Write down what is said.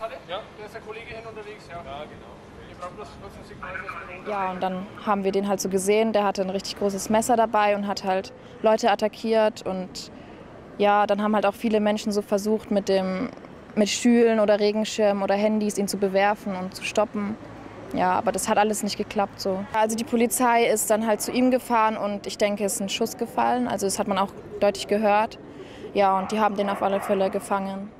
Ja, Da ist der Kollege hin unterwegs, ja. Ja, genau. Kurz ein Signal Ja, und dann haben wir den halt so gesehen. Der hatte ein richtig großes Messer dabei und hat halt Leute attackiert. Und ja, dann haben halt auch viele Menschen so versucht, mit, dem, mit Stühlen oder Regenschirmen oder Handys ihn zu bewerfen und zu stoppen. Ja, aber das hat alles nicht geklappt so. Also die Polizei ist dann halt zu ihm gefahren und ich denke, es ist ein Schuss gefallen. Also das hat man auch deutlich gehört. Ja, und die haben den auf alle Fälle gefangen.